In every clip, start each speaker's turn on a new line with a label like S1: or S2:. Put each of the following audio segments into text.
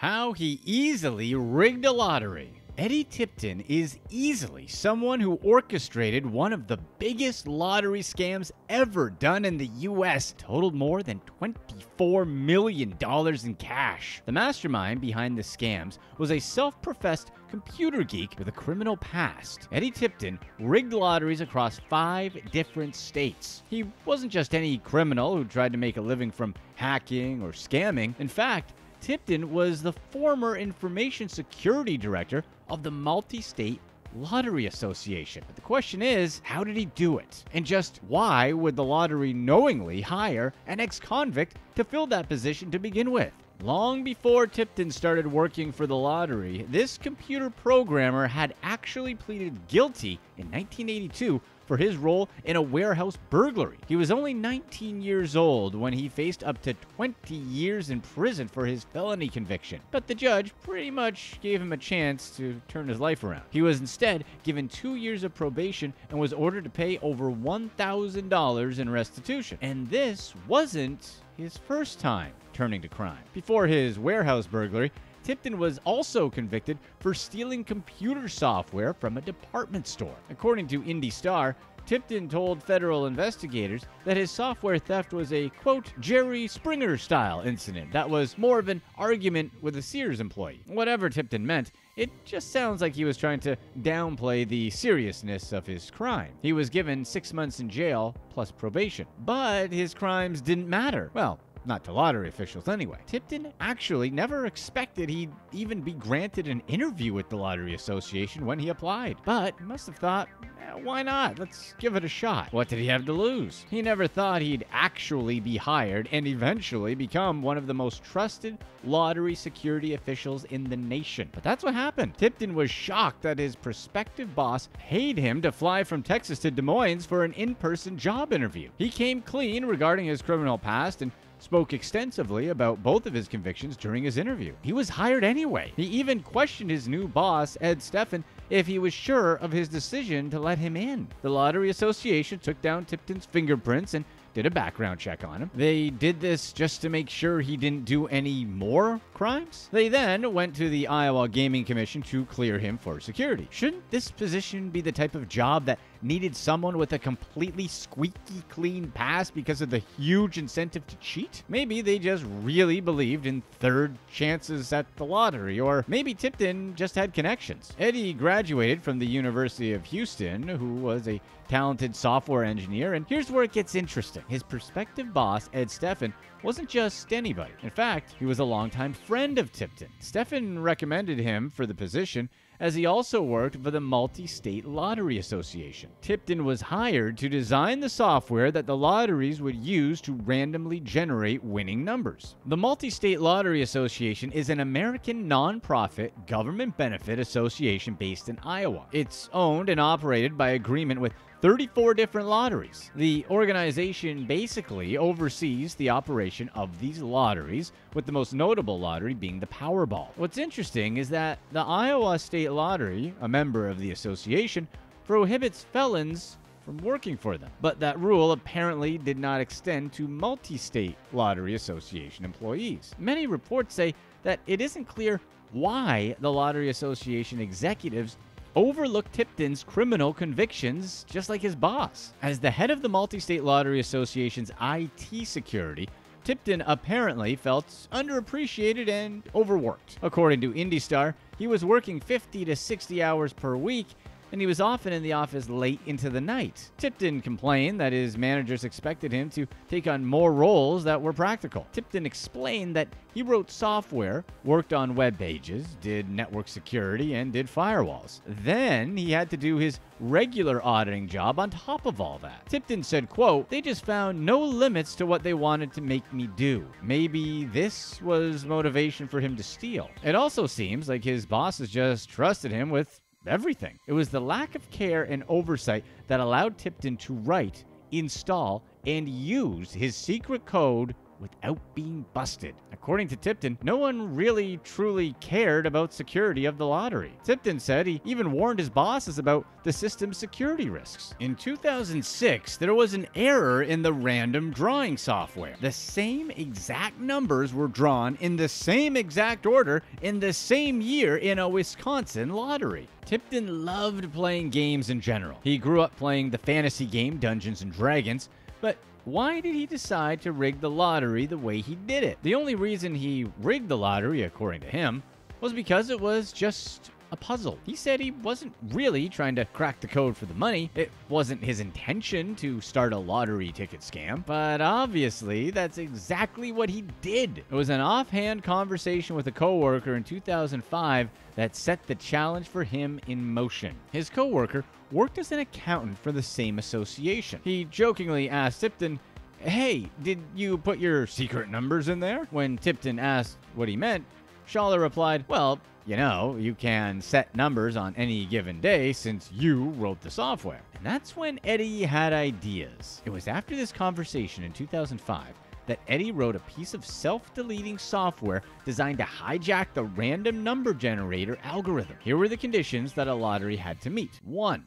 S1: How he easily rigged a lottery. Eddie Tipton is easily someone who orchestrated one of the biggest lottery scams ever done in the US, totaled more than $24 million in cash. The mastermind behind the scams was a self professed computer geek with a criminal past. Eddie Tipton rigged lotteries across five different states. He wasn't just any criminal who tried to make a living from hacking or scamming. In fact, Tipton was the former information security director of the Multi State Lottery Association. But the question is, how did he do it? And just why would the lottery knowingly hire an ex convict to fill that position to begin with? Long before Tipton started working for the lottery, this computer programmer had actually pleaded guilty in 1982 for his role in a warehouse burglary. He was only 19 years old when he faced up to 20 years in prison for his felony conviction. But the judge pretty much gave him a chance to turn his life around. He was instead given two years of probation and was ordered to pay over $1,000 in restitution. And this wasn't his first time turning to crime. Before his warehouse burglary, Tipton was also convicted for stealing computer software from a department store. According to Indy Star, Tipton told federal investigators that his software theft was a, quote, Jerry Springer style incident that was more of an argument with a Sears employee. Whatever Tipton meant, it just sounds like he was trying to downplay the seriousness of his crime. He was given six months in jail plus probation. But his crimes didn't matter. Well, not to lottery officials, anyway. Tipton actually never expected he'd even be granted an interview with the Lottery Association when he applied. But he must have thought, eh, why not? Let's give it a shot. What did he have to lose? He never thought he'd actually be hired and eventually become one of the most trusted lottery security officials in the nation. But that's what happened. Tipton was shocked that his prospective boss paid him to fly from Texas to Des Moines for an in person job interview. He came clean regarding his criminal past and spoke extensively about both of his convictions during his interview. He was hired anyway. He even questioned his new boss, Ed Steffen, if he was sure of his decision to let him in. The Lottery Association took down Tipton's fingerprints and did a background check on him. They did this just to make sure he didn't do any more crimes. They then went to the Iowa Gaming Commission to clear him for security. Shouldn't this position be the type of job that needed someone with a completely squeaky clean past because of the huge incentive to cheat? Maybe they just really believed in third chances at the lottery, or maybe Tipton just had connections. Eddie graduated from the University of Houston, who was a talented software engineer, and here's where it gets interesting. His prospective boss, Ed Steffen, wasn't just anybody. In fact, he was a longtime friend of Tipton. Steffen recommended him for the position as he also worked for the Multi State Lottery Association. Tipton was hired to design the software that the lotteries would use to randomly generate winning numbers. The Multi State Lottery Association is an American nonprofit government benefit association based in Iowa. It's owned and operated by agreement with 34 different lotteries. The organization basically oversees the operation of these lotteries, with the most notable lottery being the Powerball. What's interesting is that the Iowa State Lottery, a member of the association, prohibits felons from working for them. But that rule apparently did not extend to multi state lottery association employees. Many reports say that it isn't clear why the Lottery Association executives overlooked Tipton's criminal convictions just like his boss. As the head of the Multi State Lottery Association's IT security, Tipton apparently felt underappreciated and overworked. According to IndyStar, he was working 50 to 60 hours per week and he was often in the office late into the night. Tipton complained that his managers expected him to take on more roles that were practical. Tipton explained that he wrote software, worked on web pages, did network security, and did firewalls. Then he had to do his regular auditing job on top of all that. Tipton said, quote, they just found no limits to what they wanted to make me do. Maybe this was motivation for him to steal. It also seems like his bosses just trusted him with everything. It was the lack of care and oversight that allowed Tipton to write, install, and use his secret code without being busted. According to Tipton, no one really truly cared about security of the lottery. Tipton said he even warned his bosses about the system's security risks. In 2006, there was an error in the random drawing software. The same exact numbers were drawn in the same exact order in the same year in a Wisconsin lottery. Tipton loved playing games in general. He grew up playing the fantasy game Dungeons and Dragons, but why did he decide to rig the lottery the way he did it? The only reason he rigged the lottery, according to him, was because it was just a puzzle. He said he wasn't really trying to crack the code for the money. It wasn't his intention to start a lottery ticket scam, but obviously that's exactly what he did. It was an offhand conversation with a coworker in 2005 that set the challenge for him in motion. His coworker worked as an accountant for the same association. He jokingly asked Tipton, Hey, did you put your secret numbers in there? When Tipton asked what he meant, Schaller replied, Well, you know, you can set numbers on any given day since you wrote the software. And that's when Eddie had ideas. It was after this conversation in 2005 that Eddie wrote a piece of self deleting software designed to hijack the random number generator algorithm. Here were the conditions that a lottery had to meet. One,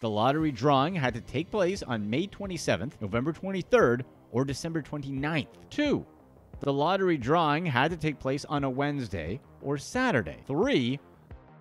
S1: the lottery drawing had to take place on May 27th, November 23rd, or December 29th. Two, the lottery drawing had to take place on a Wednesday or Saturday. Three,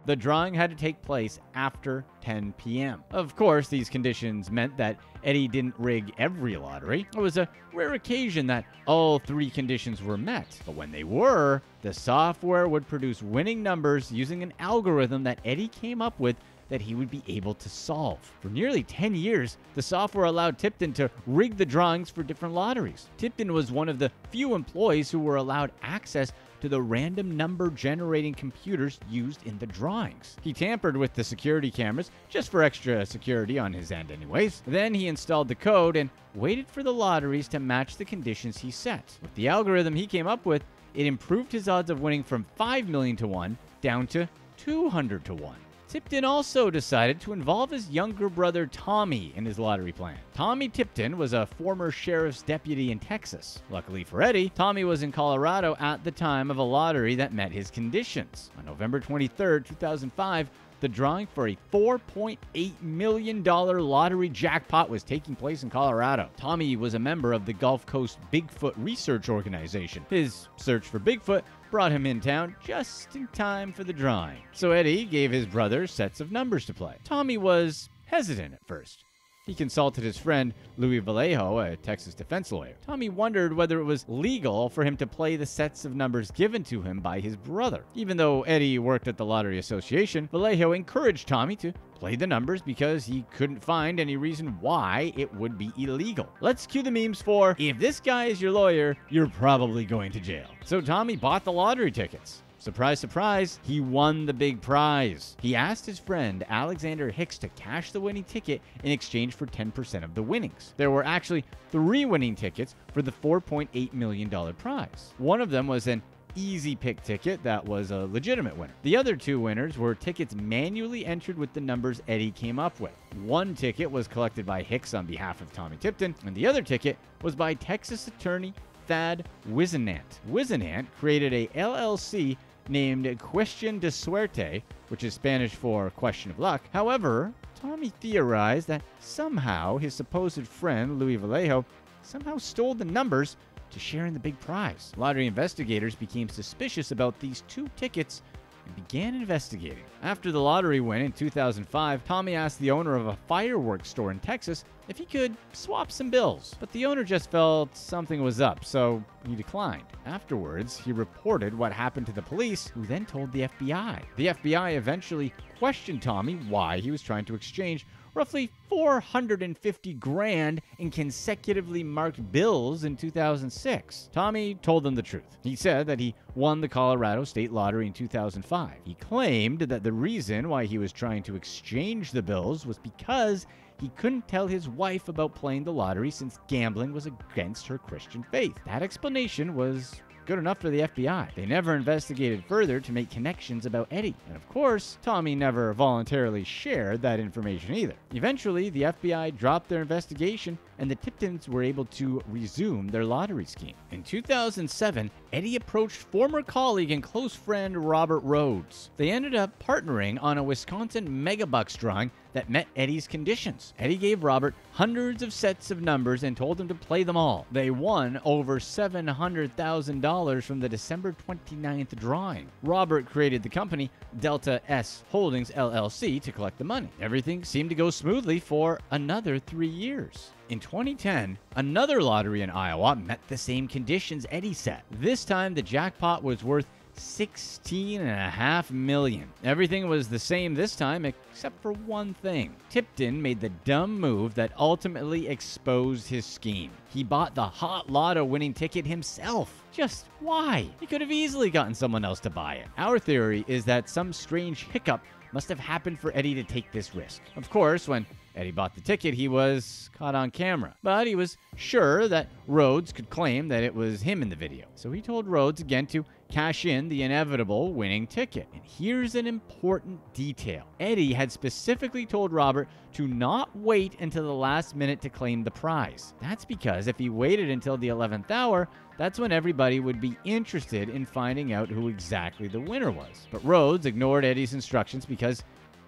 S1: the drawing had to take place after 10 p.m. Of course, these conditions meant that Eddie didn't rig every lottery. It was a rare occasion that all three conditions were met. But when they were, the software would produce winning numbers using an algorithm that Eddie came up with that he would be able to solve. For nearly 10 years, the software allowed Tipton to rig the drawings for different lotteries. Tipton was one of the few employees who were allowed access to the random number generating computers used in the drawings. He tampered with the security cameras just for extra security on his end, anyways. Then he installed the code and waited for the lotteries to match the conditions he set. With the algorithm he came up with, it improved his odds of winning from 5 million to 1 down to 200 to 1. Tipton also decided to involve his younger brother Tommy in his lottery plan. Tommy Tipton was a former sheriff's deputy in Texas. Luckily for Eddie, Tommy was in Colorado at the time of a lottery that met his conditions. On November 23, 2005, the drawing for a $4.8 million lottery jackpot was taking place in Colorado. Tommy was a member of the Gulf Coast Bigfoot Research Organization. His search for Bigfoot brought him in town just in time for the drawing. So Eddie gave his brother sets of numbers to play. Tommy was hesitant at first. He consulted his friend Louis Vallejo, a Texas defense lawyer. Tommy wondered whether it was legal for him to play the sets of numbers given to him by his brother. Even though Eddie worked at the Lottery Association, Vallejo encouraged Tommy to play the numbers because he couldn't find any reason why it would be illegal. Let's cue the memes for if this guy is your lawyer, you're probably going to jail. So Tommy bought the lottery tickets. Surprise, surprise, he won the big prize. He asked his friend Alexander Hicks to cash the winning ticket in exchange for 10% of the winnings. There were actually three winning tickets for the $4.8 million prize. One of them was an easy pick ticket that was a legitimate winner. The other two winners were tickets manually entered with the numbers Eddie came up with. One ticket was collected by Hicks on behalf of Tommy Tipton, and the other ticket was by Texas attorney Thad Whisenant. Whisenant created a LLC named Cuestion de Suerte, which is Spanish for question of luck. However, Tommy theorized that somehow his supposed friend, Louis Vallejo, somehow stole the numbers to share in the big prize. Lottery investigators became suspicious about these two tickets and began investigating. After the lottery win in 2005, Tommy asked the owner of a fireworks store in Texas if he could swap some bills. But the owner just felt something was up, so he declined. Afterwards, he reported what happened to the police, who then told the FBI. The FBI eventually questioned Tommy why he was trying to exchange roughly 450 grand in consecutively marked bills in 2006. Tommy told them the truth. He said that he won the Colorado State Lottery in 2005. He claimed that the reason why he was trying to exchange the bills was because he couldn't tell his wife about playing the lottery since gambling was against her Christian faith. That explanation was good enough for the FBI. They never investigated further to make connections about Eddie. And of course, Tommy never voluntarily shared that information either. Eventually, the FBI dropped their investigation and the Tiptons were able to resume their lottery scheme. In 2007, Eddie approached former colleague and close friend Robert Rhodes. They ended up partnering on a Wisconsin Megabucks drawing that met Eddie's conditions. Eddie gave Robert hundreds of sets of numbers and told him to play them all. They won over $700,000 from the December 29th drawing. Robert created the company Delta S Holdings LLC to collect the money. Everything seemed to go smoothly for another three years. In 2010, another lottery in Iowa met the same conditions Eddie set. This time, the jackpot was worth 16 and a half million. Everything was the same this time except for one thing. Tipton made the dumb move that ultimately exposed his scheme. He bought the hot lotto winning ticket himself. Just why? He could have easily gotten someone else to buy it. Our theory is that some strange hiccup must have happened for Eddie to take this risk. Of course, when Eddie bought the ticket, he was caught on camera. But he was sure that Rhodes could claim that it was him in the video. So he told Rhodes again to cash in the inevitable winning ticket. And here's an important detail Eddie had specifically told Robert to not wait until the last minute to claim the prize. That's because if he waited until the 11th hour, that's when everybody would be interested in finding out who exactly the winner was. But Rhodes ignored Eddie's instructions because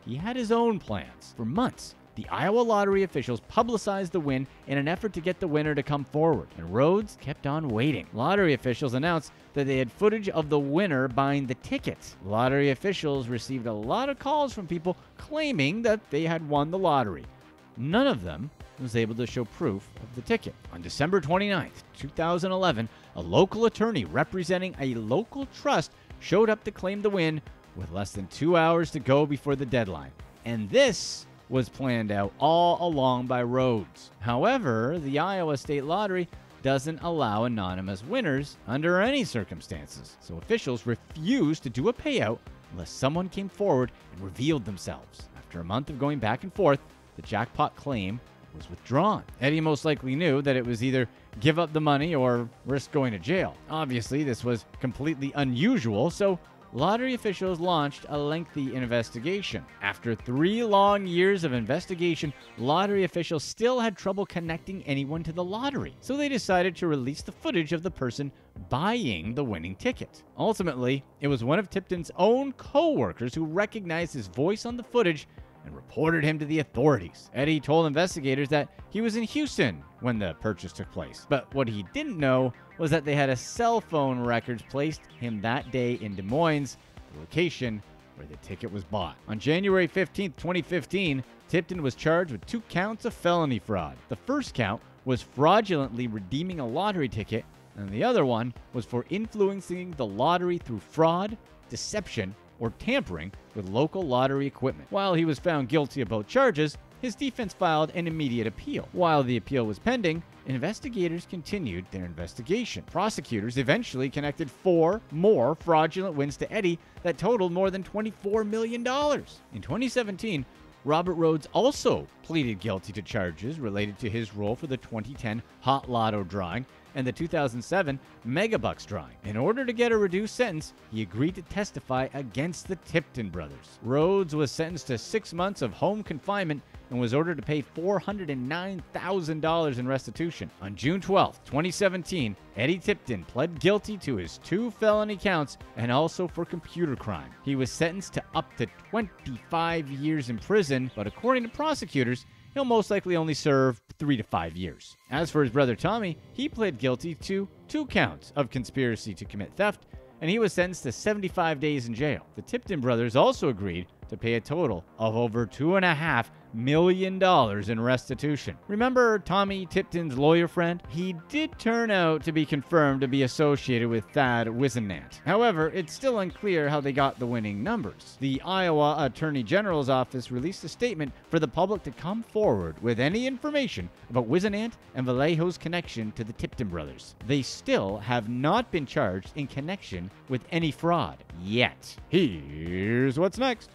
S1: he had his own plans. For months, the Iowa lottery officials publicized the win in an effort to get the winner to come forward, and Rhodes kept on waiting. Lottery officials announced that they had footage of the winner buying the tickets. Lottery officials received a lot of calls from people claiming that they had won the lottery. None of them was able to show proof of the ticket. On December 29, 2011, a local attorney representing a local trust showed up to claim the win with less than two hours to go before the deadline. And this was planned out all along by Rhodes. However, the Iowa State Lottery doesn't allow anonymous winners under any circumstances, so officials refused to do a payout unless someone came forward and revealed themselves. After a month of going back and forth, the jackpot claim was withdrawn. Eddie most likely knew that it was either give up the money or risk going to jail. Obviously, this was completely unusual, so lottery officials launched a lengthy investigation. After three long years of investigation, lottery officials still had trouble connecting anyone to the lottery, so they decided to release the footage of the person buying the winning ticket. Ultimately, it was one of Tipton's own co workers who recognized his voice on the footage and reported him to the authorities. Eddie told investigators that he was in Houston when the purchase took place. But what he didn't know was that they had a cell phone records placed him that day in Des Moines, the location where the ticket was bought. On January 15, 2015, Tipton was charged with two counts of felony fraud. The first count was fraudulently redeeming a lottery ticket, and the other one was for influencing the lottery through fraud, deception, or tampering with local lottery equipment. While he was found guilty of both charges, his defense filed an immediate appeal. While the appeal was pending, investigators continued their investigation. Prosecutors eventually connected four more fraudulent wins to Eddie that totaled more than $24 million. In 2017, Robert Rhodes also pleaded guilty to charges related to his role for the 2010 Hot Lotto drawing and the 2007 Megabucks drawing. In order to get a reduced sentence, he agreed to testify against the Tipton brothers. Rhodes was sentenced to six months of home confinement and was ordered to pay $409,000 in restitution. On June 12, 2017, Eddie Tipton pled guilty to his two felony counts and also for computer crime. He was sentenced to up to 25 years in prison, but according to prosecutors, he'll most likely only serve three to five years. As for his brother Tommy, he pled guilty to two counts of conspiracy to commit theft, and he was sentenced to 75 days in jail. The Tipton brothers also agreed to pay a total of over two and a half million dollars in restitution. Remember Tommy Tipton's lawyer friend? He did turn out to be confirmed to be associated with Thad Whisenant. However, it's still unclear how they got the winning numbers. The Iowa Attorney General's office released a statement for the public to come forward with any information about Whisenant and Vallejo's connection to the Tipton brothers. They still have not been charged in connection with any fraud yet. Here's what's next.